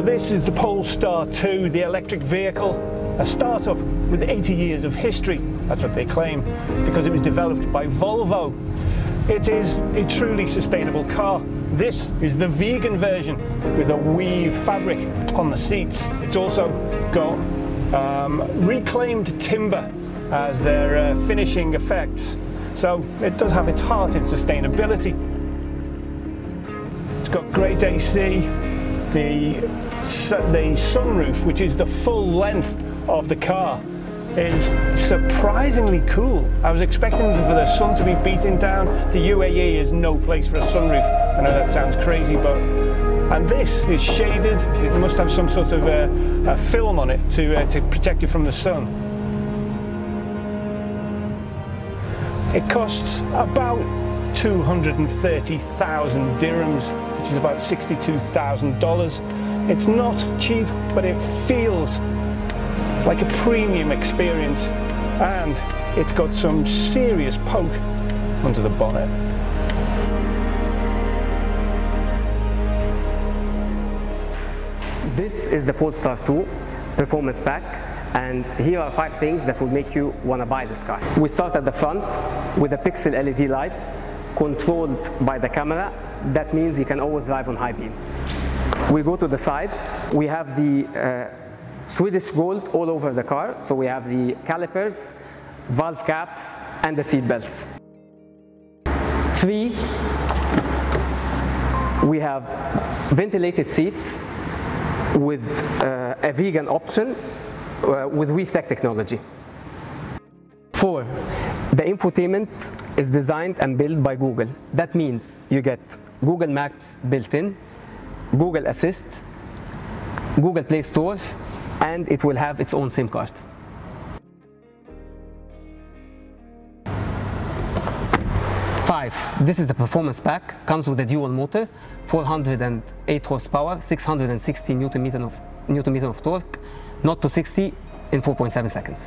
this is the Polestar 2, the electric vehicle, a startup with 80 years of history. That's what they claim. It's because it was developed by Volvo. It is a truly sustainable car. This is the vegan version with a weave fabric on the seats. It's also got um, reclaimed timber as their uh, finishing effects. So it does have its heart in sustainability. It's got great AC, the, the sunroof, which is the full length of the car, is surprisingly cool. I was expecting for the sun to be beating down. The UAE is no place for a sunroof. I know that sounds crazy, but and this is shaded. It must have some sort of a, uh, a film on it to uh, to protect it from the sun. It costs about 230,000 dirhams, which is about $62,000. It's not cheap, but it feels like a premium experience and it's got some serious poke under the bonnet. This is the Polestar 2 Performance Pack and here are five things that will make you want to buy this car. We start at the front with a pixel LED light controlled by the camera. That means you can always drive on high beam. We go to the side. We have the uh, Swedish gold all over the car. So we have the calipers, valve cap, and the seat belts. Three, we have ventilated seats with uh, a vegan option uh, with WeaveTech technology. Four, the infotainment is designed and built by Google. That means you get Google Maps built in, Google Assist, Google Play Store, and it will have its own SIM card. Five, this is the performance pack, comes with a dual motor, 408 horsepower, 660 newton meter of, newton meter of torque, not to 60 in 4.7 seconds.